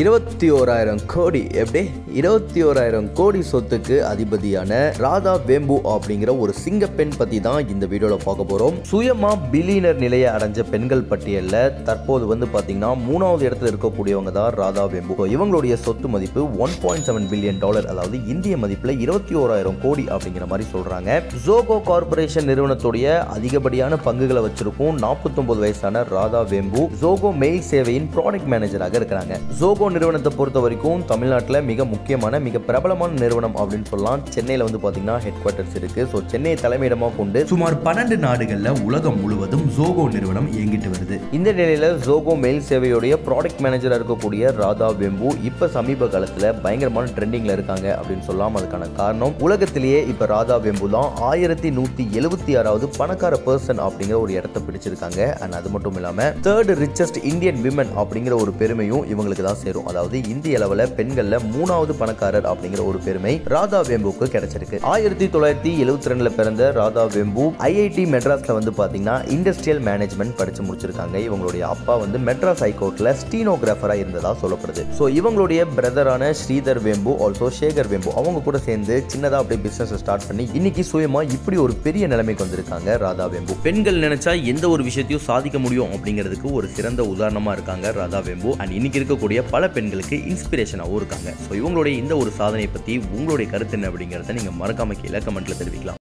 இருபத்தி ஓராயிரம் கோடி எப்படி? இருபத்தி ஓராயிரம் கோடி சொத்துக்கு அதிபதியான ராதா வேம்பு அப்படிங்கிற ஒரு சிங்கப்பெண் பத்தி தான் இந்த வீடியோல பார்க்க போறோம். சுயமா பில்லியனர் நிலையை அடைஞ்ச பெண்கள் பட்டியலில் தற்போது வந்து பாத்தீங்கன்னா மூணாவது இடத்துல இருக்கக்கூடியவங்க தான் ராதா வேம்பு. இவங்களுடைய சொத்து மதிப்பு one point seven billion dollar அதாவது இந்திய மதிப்புல இருபத்தி ஓராயிரம் கோடி அப்படிங்கிற மாதிரி சொல்றாங்க. ஜோகோ கார்பரேஷன் நிறுவனத்துடைய அதிகப்படியான பங்குகளை வச்சிருக்கும் 49 வயசான ராதா வேம்பு ஜோகோ மெயில் சேவையின் ப்ராடக்ட் மேனேஜராக இருக்கிறாங்க. ஜோகோ நிறுவனத்தை பொறுத்த வரைக்கும் தமிழ்நாட்டில் மிக முக்கியமான மிக பிரபலமான நிறுவனம் அப்படின்னு சொல்லலாம். சென்னையில் வந்து பார்த்தீங்கன்னா ஹெட் குவார்ட்டர்ஸ் இருக்குது ஸோ சென்னையை தலைமையிடமாக கொண்டு சுமார் பன்னெண்டு நாடுகளில் உலகம் முழுவதும் ஜோகோ நிறுவனம் இயங்கிட்டு வருது. இந்த நிலையில் ஜோகோ மெயில் சேவையுடைய ப்ராடக்ட் மேனேஜராக இருக்கக்கூடிய ராதா வெம்பு இப்போ சமீப காலத்தில் பயங்கரமான ட்ரெண்டிங்கில் இருக்காங்க அப்படின்னு சொல்லலாம். அதுக்கான காரணம் உலகத்திலேயே இப்போ ராதா வெம்பு தான் ஆயிரத்தி நூற்றி எழுபத்தி ஆறாவது பணக்கார பர்சன் அப்படிங்கிற ஒரு இடத்த பிடிச்சிருக்காங்க. அண்ட் அது மட்டும் இல்லாமல் தேர்ட் ரிச்சஸ்ட் இந்தியன் விமன் அப்படிங்கிற ஒரு பெருமையும் இவங்களுக்கு தான் சேரும். அதாவது இந்திய அளவில் பெண்களில் மூணாவது பணக்காரர் அப்படிங்கிற ஒரு பெருமை ராதா வேம்புக்கு கிடைச்சிருக்கு. ஆயிரத்தி தொள்ளாயிரத்தி எழுபத்தி ரெண்டுல பிறந்த ராதா வேம்பு ஐஐடி மெட்ராஸ்ல வந்து பாத்தீங்கன்னா இண்டஸ்ட்ரியல் மேனேஜ்மெண்ட் படிச்சு முடிச்சிருக்காங்க. இவங்களுடைய அப்பா வந்து மெட்ராஸ் ஹைகோர்ட்ல ஸ்டீனோகிராஃபரா இருந்ததா சொல்லப்படுது. ஸோ இவங்களுடைய பிரதரான ஸ்ரீதர் வேம்பு ஆல்சோ சேகர் வேம்பு அவங்க கூட சேர்ந்து சின்னதா அப்படியே பிசினஸ் ஸ்டார்ட் பண்ணி இன்னைக்கு சுயமா இப்படி ஒரு பெரிய நிலைமைக்கு வந்திருக்காங்க ராதா வேம்பு. பெண்கள் நினைச்சா எந்த ஒரு விஷயத்தையும் சாதிக்க முடியும் அப்படிங்கிறதுக்கு ஒரு சிறந்த உதாரணமா இருக்காங்க ராதா வேம்பு. அண்ட் இன்னைக்கு இருக்கக்கூடிய பல பெண்களுக்கு இன்ஸ்பிரேஷனாகவும் இருக்காங்க. ஸோ இவங்களுடைய இந்த ஒரு சாதனையை பத்தி உங்களுடைய கருத்து என்ன அப்படிங்கிறத நீங்க மறக்காம கீழே கமெண்ட்டில் தெரிவிக்கலாம்.